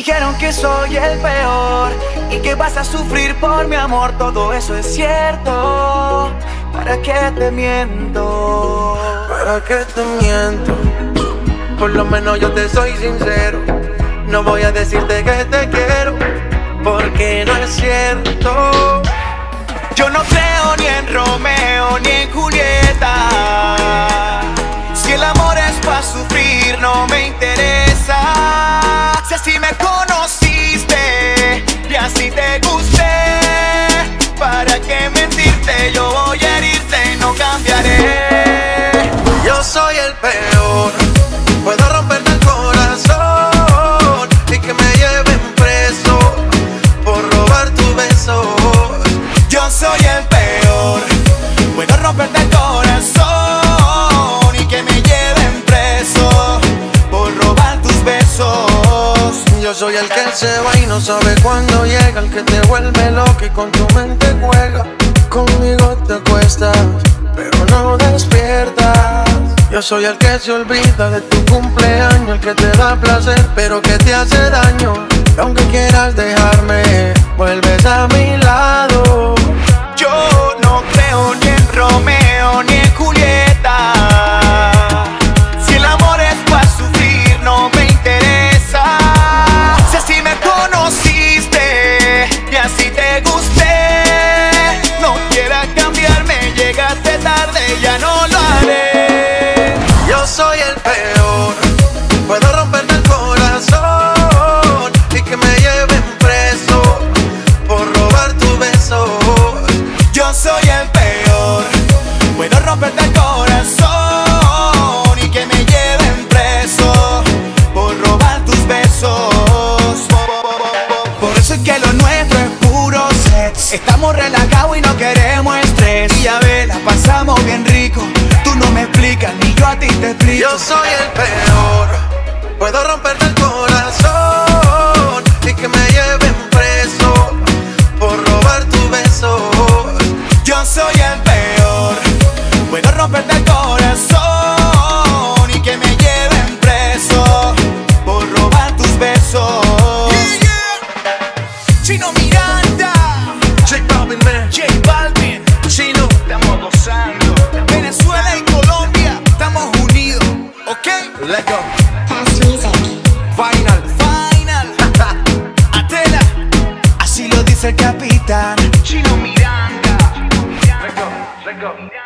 dijeron que soy el peor y que vas a sufrir por mi amor. Todo eso es cierto. ¿Para qué te miento? ¿Para qué te miento? Por lo menos yo te soy sincero. No voy a decirte que te quiero, porque no es cierto. Yo no creo ni en Romeo ni en Julieta. Peor. Puedo romperte el corazón y que me lleven preso por robar tu beso. Yo soy el peor. Puedo romperte el corazón y que me lleven preso por robar tus besos. Yo soy el que se va y no sabe cuándo llega, el que te vuelve loco y con tu mente juega. Conmigo te acuestas, pero no despiertas. Yo soy el que se olvida de tu cumpleaños, el que te da placer, pero que te hace daño. Aunque quieras dejarme, vuelves a mi lado. Yo no creo ni en Romeo ni en Julieta. Si el amor es para sufrir, no me interesa. Si así me conociste y así te gusté, Estamos relajados y no queremos estrés. Y a ver, la pasamos bien rico. Tú no me explicas ni yo a ti te explico. Yo soy el peor. Puedo romperte el corazón y que me lleven preso por robar tu beso. Yo soy el peor. Puedo romperte el corazón y que me lleven preso por robar tus besos. Let go. Fast music. Final. Final, Atela, así lo dice el capitán. Chino Miranda, Let go. Let go.